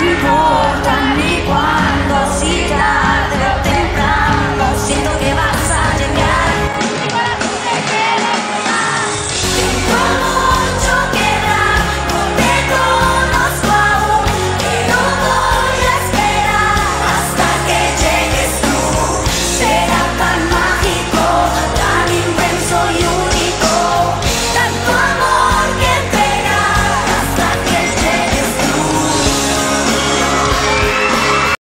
如果